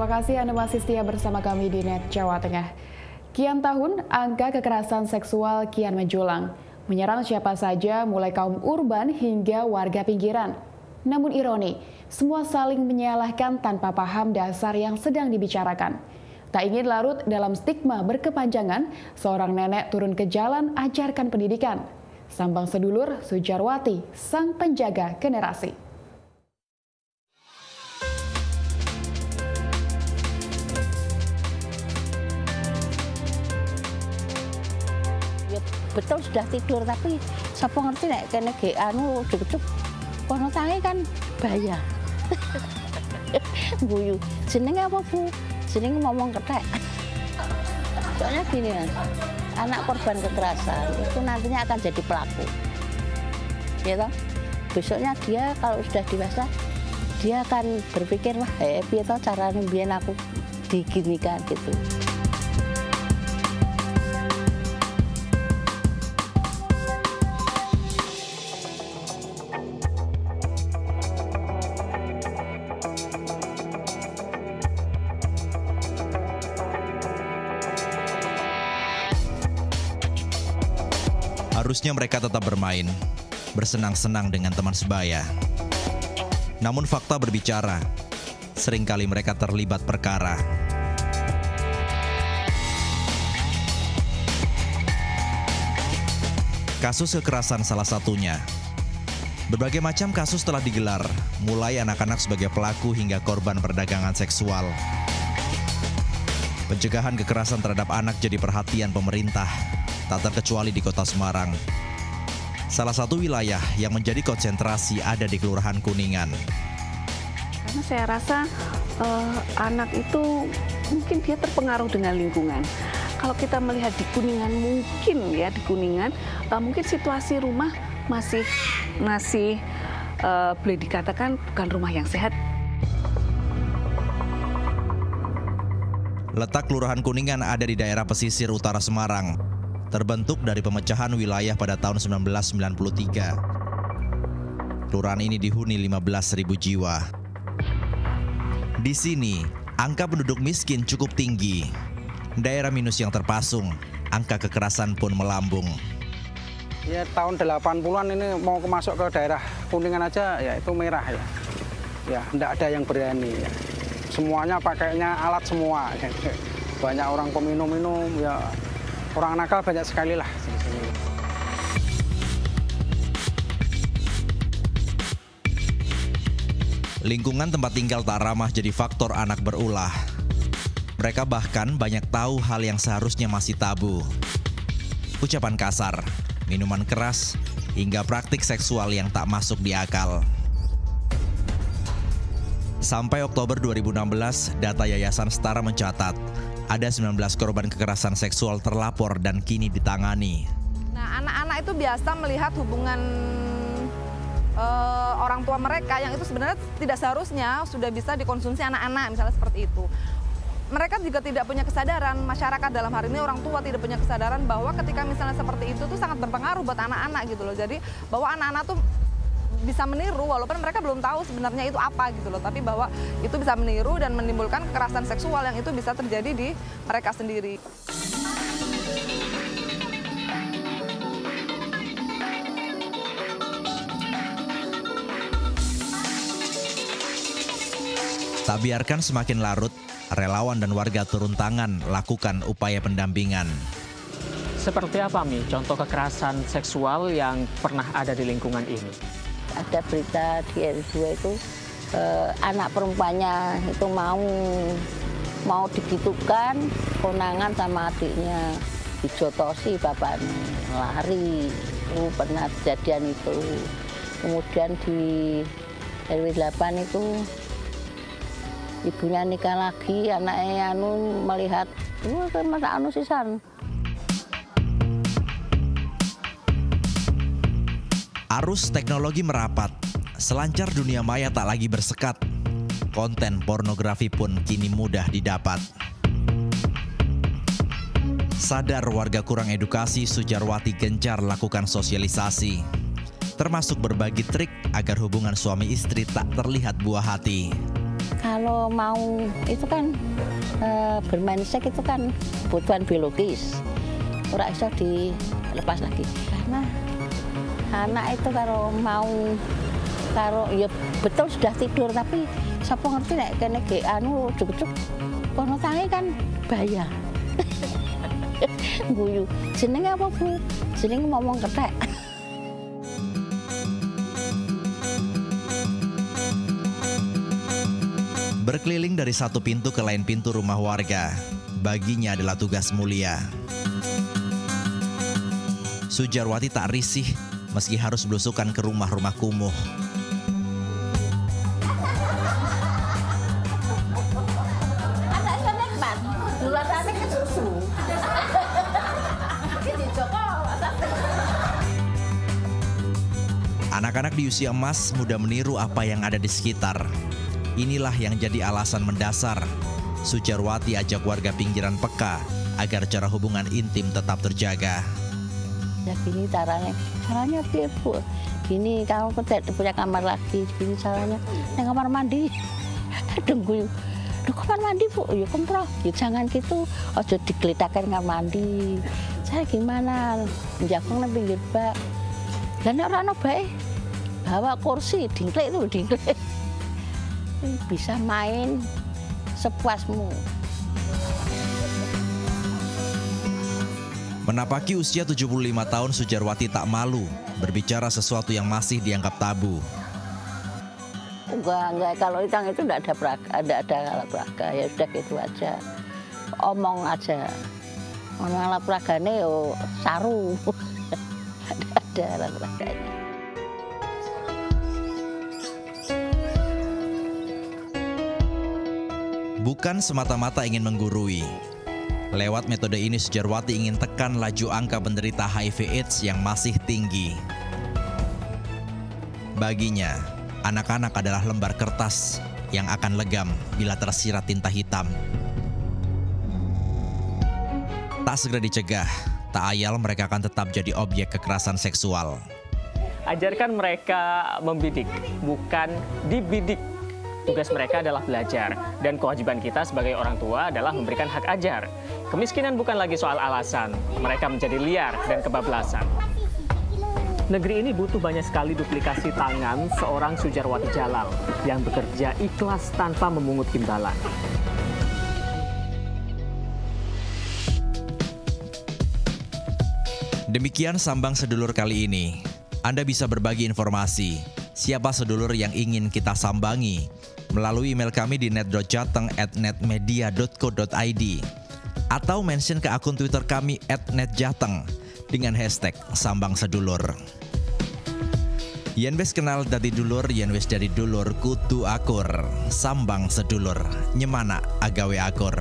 Terima kasih Anda masih setia bersama kami di Net Jawa Tengah. Kian tahun, angka kekerasan seksual kian menjulang. Menyerang siapa saja, mulai kaum urban hingga warga pinggiran. Namun ironi, semua saling menyalahkan tanpa paham dasar yang sedang dibicarakan. Tak ingin larut dalam stigma berkepanjangan, seorang nenek turun ke jalan ajarkan pendidikan. Sambang sedulur Sujarwati, sang penjaga generasi. Betul sudah tidur tapi siapa ngerti nek kene ge anu cuk-cuk kono tangi kan bahaya. Guyu. Jenenge apa Bu? Jenenge ngomong ketek soalnya gini kan anak korban kekerasan itu nantinya akan jadi pelaku. Ya toh? Besoknya dia kalau sudah dewasa dia akan berpikir wah eh piye toh biar aku diginikan? Gitu Harusnya mereka tetap bermain, bersenang-senang dengan teman sebaya. Namun fakta berbicara, sering kali mereka terlibat perkara. Kasus kekerasan salah satunya. Berbagai macam kasus telah digelar, mulai anak-anak sebagai pelaku hingga korban perdagangan seksual. Pencegahan kekerasan terhadap anak jadi perhatian pemerintah tak terkecuali di kota Semarang. Salah satu wilayah yang menjadi konsentrasi ada di Kelurahan Kuningan. Karena saya rasa uh, anak itu mungkin dia terpengaruh dengan lingkungan. Kalau kita melihat di Kuningan mungkin ya di Kuningan uh, mungkin situasi rumah masih masih uh, boleh dikatakan bukan rumah yang sehat. Letak Kelurahan Kuningan ada di daerah pesisir utara Semarang, terbentuk dari pemecahan wilayah pada tahun 1993. Kelurahan ini dihuni 15.000 jiwa. Di sini, angka penduduk miskin cukup tinggi. Daerah minus yang terpasung, angka kekerasan pun melambung. Ya tahun 80-an ini mau masuk ke daerah Kuningan aja ya itu merah ya. Ya, tidak ada yang berani ya. Semuanya pakainya alat semua. Banyak orang peminum-minum ya orang nakal banyak sekali lah. Lingkungan tempat tinggal tak ramah jadi faktor anak berulah. Mereka bahkan banyak tahu hal yang seharusnya masih tabu. Ucapan kasar, minuman keras, hingga praktik seksual yang tak masuk di akal. Sampai Oktober 2016, data Yayasan Setara mencatat ada 19 korban kekerasan seksual terlapor dan kini ditangani. Nah, anak-anak itu biasa melihat hubungan uh, orang tua mereka yang itu sebenarnya tidak seharusnya sudah bisa dikonsumsi anak-anak misalnya seperti itu. Mereka juga tidak punya kesadaran, masyarakat dalam hari ini orang tua tidak punya kesadaran bahwa ketika misalnya seperti itu tuh sangat berpengaruh buat anak-anak gitu loh. Jadi bahwa anak-anak tuh bisa meniru walaupun mereka belum tahu sebenarnya itu apa gitu loh tapi bahwa itu bisa meniru dan menimbulkan kekerasan seksual yang itu bisa terjadi di mereka sendiri. Tak biarkan semakin larut, relawan dan warga turun tangan lakukan upaya pendampingan. Seperti apa Mi contoh kekerasan seksual yang pernah ada di lingkungan ini? Ada berita di R2 itu eh, anak perempuannya itu mau mau digitukan konangan sama adiknya. Dijotosi bapaknya lari itu pernah kejadian itu. Kemudian di RW 8 itu ibunya nikah lagi anaknya anu melihat kan masa anu sisan Arus teknologi merapat, selancar dunia maya tak lagi bersekat. Konten pornografi pun kini mudah didapat. Sadar warga kurang edukasi, Sujarwati gencar lakukan sosialisasi. Termasuk berbagi trik agar hubungan suami istri tak terlihat buah hati. kalau mau itu kan e, bermain seks itu kan kebutuhan biologis ora bisa dilepas lagi karena anak itu kalau mau kalau ya betul sudah tidur tapi siapa ngerti nek kene ge anu cuk-cuk kono tangi kan bahaya guyu. Jenenge apa Bu? Jenenge ngomong ketek Berkeliling dari satu pintu ke lain pintu rumah warga, baginya adalah tugas mulia. Sujarwati tak risih meski harus belusukan ke rumah-rumah kumuh. Anak-anak di usia emas mudah meniru apa yang ada di sekitar. Inilah yang jadi alasan mendasar Sujarwati ajak warga pinggiran peka agar cara hubungan intim tetap terjaga. Ya gini caranya, caranya bu? Gini kamu tidak punya kamar lagi, gini caranya. Yang kamar mandi, tunggu. Duh kamar mandi bu, ya kemproh. Ya jangan gitu, ojo digelitakan kamar mandi. Saya gimana? Jakong nang pinggir bak. Dan orang baik, bawa kursi, dingklek itu dingklek. Bisa main sepuasmu. Menapaki usia 75 tahun Sujarwati tak malu berbicara sesuatu yang masih dianggap tabu. Enggak, enggak. Kalau itu itu enggak ada praga, enggak ada alat praga. Ya sudah gitu aja. Omong aja. Omong alat praganya yo saru. Enggak ada alat praganya. Bukan semata-mata ingin menggurui. Lewat metode ini Sujarwati ingin tekan laju angka penderita HIV/AIDS yang masih tinggi. Baginya, anak-anak adalah lembar kertas yang akan legam bila tersirat tinta hitam. Tak segera dicegah, tak ayal mereka akan tetap jadi objek kekerasan seksual. Ajarkan mereka membidik, bukan dibidik. Tugas mereka adalah belajar, dan kewajiban kita sebagai orang tua adalah memberikan hak ajar. Kemiskinan bukan lagi soal alasan, mereka menjadi liar dan kebablasan. Negeri ini butuh banyak sekali duplikasi tangan seorang Sujarwati Jalal yang bekerja ikhlas tanpa memungut imbalan. Demikian sambang sedulur kali ini. Anda bisa berbagi informasi siapa sedulur yang ingin kita sambangi melalui email kami di net.jateng@netmedia.co.id atau mention ke akun Twitter kami @netjateng dengan hashtag sambang sedulur. Yen wis kenal dadi dulur, yen wis dari dulur kutu akur, sambang sedulur, nyemana agawe akur.